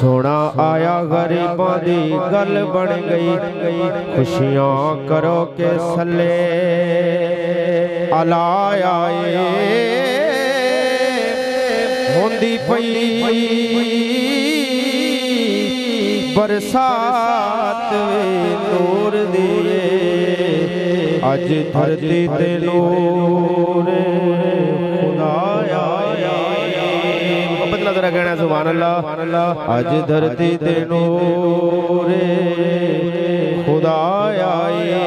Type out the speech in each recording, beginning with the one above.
ਸੋਨਾ ਆਇਆ ਗਰੀਬਾਂ ਦੀ ਗੱਲ ਬਣ ਗਈ। ਖੁਸ਼ੀਆਂ ਕਰੋ ਕੇ ਸੱਲੇ। ਅਲਾ ਹੁੰਦੀ ਪਈ ਬਰਸਾਤ ਵੇ ਨੂਰ ਦੀਏ ਅੱਜ ਧਰਤੀ ਤੇ ਨੂਰ। ਖੁਦਾ પદરા ગણા સુભાન અલ્લાહ આજ ધરતી તેનો રે ખુદા આઈ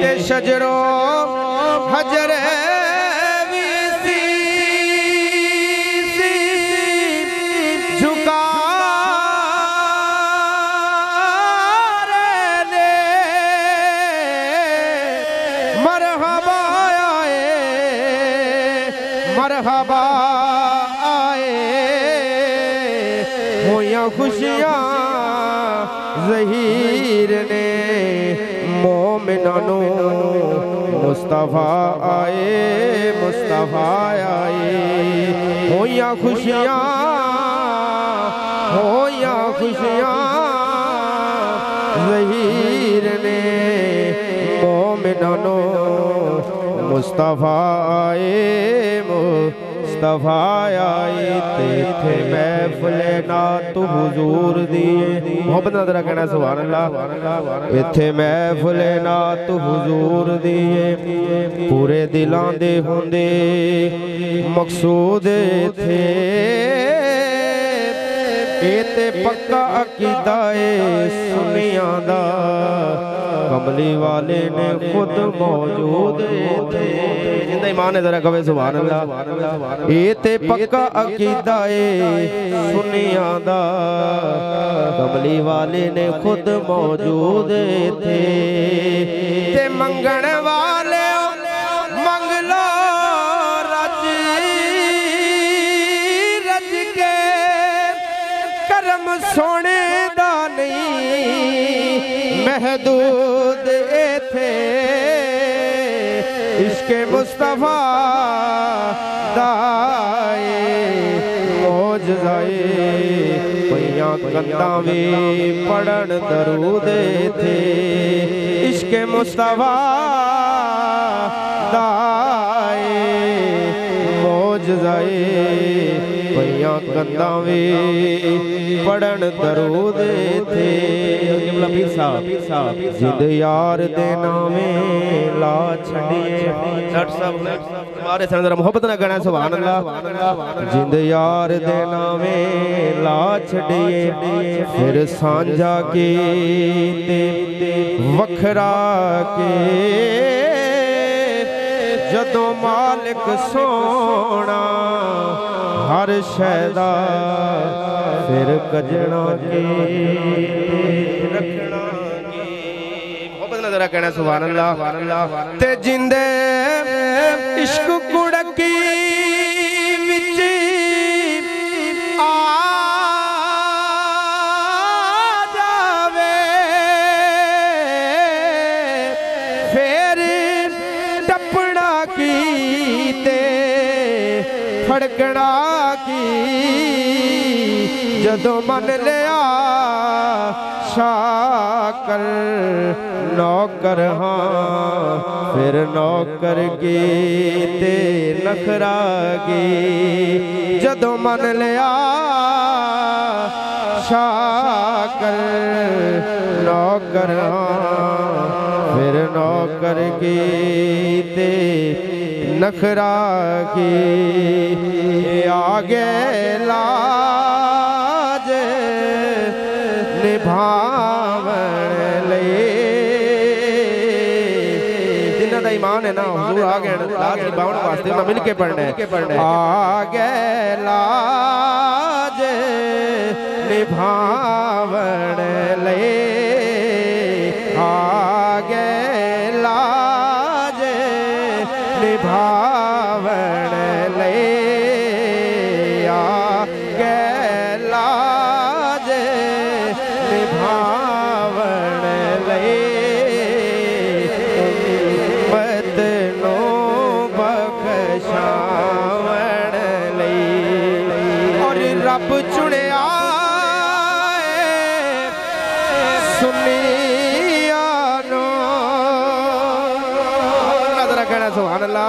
તે શજરો હજરે मरहबा खुशियाँ जहीर ने मोमिनो मुस्तफ़ा आए मुस्तफ़ा आए। हो या खुशियाँ हो या खुशियाँ जहीर ने मोमिनो मुस्तफ़ा आए, मो ਮੁਸਤਫਾ ਆਏ ਤੇ ਇੱਥੇ ਮਹਿਫਲ ਨਾਤ ਹਜ਼ੂਰ ਦੀ। ਮੁਹੱਬਤ ਨਾਲ ਜ਼ਰਾ ਕਹਿਣਾ ਸੁਭਾਨ ਅੱਲਾਹ। ਇੱਥੇ ਮਹਿਫਲ ਨਾਤ ਹਜ਼ੂਰ ਦੀ। ਪੂਰੇ ਦਿਲਾਂ ਦੇ ਹੁੰਦੇ ਮਕਸੂਦ ਇੱਥੇ। ਇਹ ਤੇ ਪੱਕਾ ਅਕੀਦਾ ਏ, ਸੁਨੀਆਂ ਦਾ। ਕਮਲੀ ਵਾਲੇ ਨੇ ਖੁਦ ਮੌਜੂਦ ਏਥੇ ਜਿੰਦਾ ਇਮਾਨ ਹੈ, ਜ਼ਰਾ ਕਵੇ ਸੁਭਾਨ ਅੱਲਾਹ ਇਹ ਤੇ ਪੱਕਾ ਅਕੀਦਾ ਏ, ਸੁਨੀਆਂ ਦਾ। ਕਮਲੀ ਵਾਲੇ ਨੇ ਖੁਦ ਮੌਜੂਦ ਏਥੇ ਤੇ ਮੰਗਣ ਵਾਲੇ ਕਰਮ ਸੋਹਣੇ ਦਾ ਨਹੀਂ ਮਹਦੂਦ ਇਥੇ ਇਸ਼ਕੇ ਮੁਸਤਫਾ ਦਾਏ ਮੋਜਜ਼ਾਏ ਪਈਆਂ ਕੰਦਾਂ ਵੀ ਪੜਨ ਦਰੂਦ ਇਥੇ ਇਸ਼ਕੇ ਮੁਸਤਫਾ ਦਾਏ ਮੋਜਜ਼ਾਏ ਪਈਆਂ ਕੰਦਾਂ ਵੀ ਪੜਨ ਦਰੂਦ ਕਿਬਲਾ ਪੀਰ ਸਾਹਿਬ ਪੀਰ ਸਾਹਿਬ ਜਿੰਦ ਯਾਰ ਦੇ ਨਾਵੇਂ ਲਾ ਛੱਡੀਏ। ਡਾਕਟਰ ਸਾਹਿਬ ਮਾਰੇ ਸਨ ਜ਼ਰਾ ਮੁਹੱਬਤ ਨਾਲ ਗਾਣਾ ਸੁਭਾਨ ਅੱਲਾਹ ਜਿੰਦ ਯਾਰ ਦੇ ਨਾਵੇਂ ਲਾ ਛੱਡੀਏ। ਫਿਰ ਸਾਂਝਾ ਕੀਤੇ ਵੱਖਰਾ ਕੇ ਜਦੋਂ ਮਾਲਕ ਸੋਣਾ ਹਰ ਸ਼ੈ ਦਾ ਫਿਰ ਕਜਣਾ ਕੇ? ਰੱਖਣਾ ਕੀ? ਮੁਹੱਬਤ ਨਾਲ ਜ਼ਰਾ ਕਹਿਣਾ ਸੁਭਾਨ ਅੱਲਾਹ। ਤੇ ਜਿੰਦੇ ਇਸ਼ਕ ਕੁੜਕੀ ਫੜਕਣਾ ਕੀ ਜਦੋਂ ਮੰਨ ਲਿਆ ਸ਼ਾਕਰ ਨੌਕਰ ਹਾਂ ਫਿਰ ਨੌਕਰ ਕੀ ਤੇ ਨਖਰਾ ਕੀ ਜਦੋਂ ਮੰਨ ਲਿਆ ਸ਼ਾਕਰ ਨੌਕਰ ਹਾਂ फिर नौकर की नखरा की आगे लाज निभावन ले जिन्हों का ईमान है ना, हजूर आ गए लाज निभाने वास्ते मिल के पढ़ना है। आगे लाज निभावन ਨਿਭਾਵਣ ਲਈ ਉਮਤ ਨੂੰ ਬਖਸ਼ਾਵਣ ਲਈ। ਔਰ ਚੁਣਿਆ ਸੁਨੀਆਂ ਨੂੰ। ਨਜ਼ਰ ਕਹਿਣਾ ਸੁਭਾਨ ਅੱਲਾ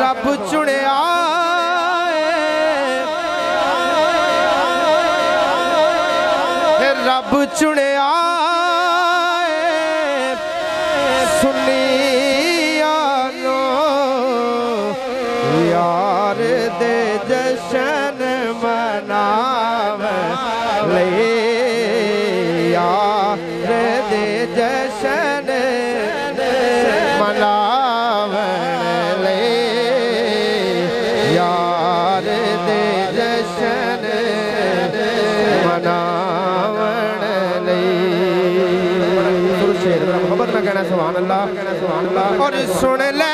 ਰੱਬ ਚੁਣਿਆ ਰੱਬ ਚੁਣਿਆ ਏ। ਸੁਨੀਆ ਨੂੰ ਯਾਰ ਦੇ ਜਸ਼ਨ ਮਨਾਵ। ਲਈ ਯਾਰ ਦੇ ਜਸ਼ਨ ਮਨਾਵਣ ਲਈ ਯਾਰ ਦੇ ਜਸ਼ਨ ਮਨਾ कहना सुहान अल्लाह कहना सुहान अल्लाह और सुन ले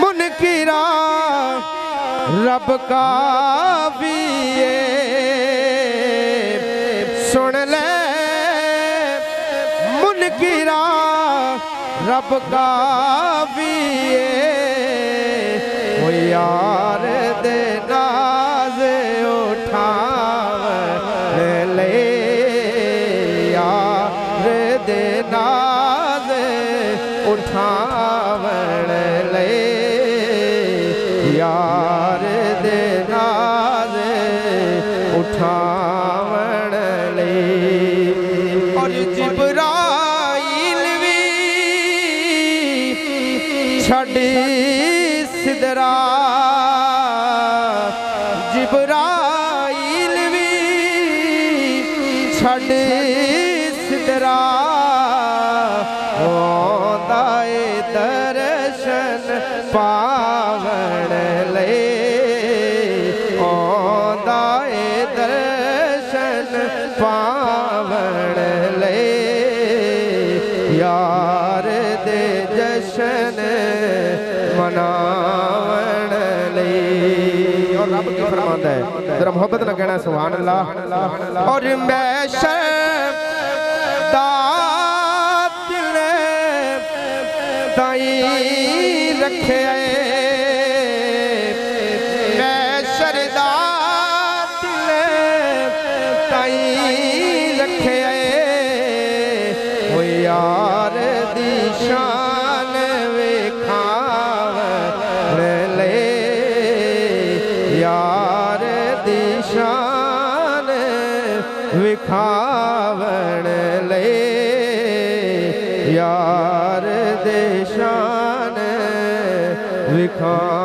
मुनकिरा रब का भी ये सुन ले मुनकिरा रब का भी ये यार ਉਠਾਵਣ ਲਈ ਔਰ ਜਿਬਰਾਈਲ ਵੀ ਛੱਡ ਸਿਦਰਾ ਜਿਬਰਾਈਲ ਵੀ ਛੱਡ ਸਿਦਰਾ पावण ले। यार दे जशन मनावण ले। और रब की है, जरा मोहब्बत न कहना सुभान अल्लाह और मैं शदात ने रखे ਵਿਖਾਵਣ ਲਈ ਯਾਰ ਦੇ ਸ਼ਾਨ ਵਿਖਾ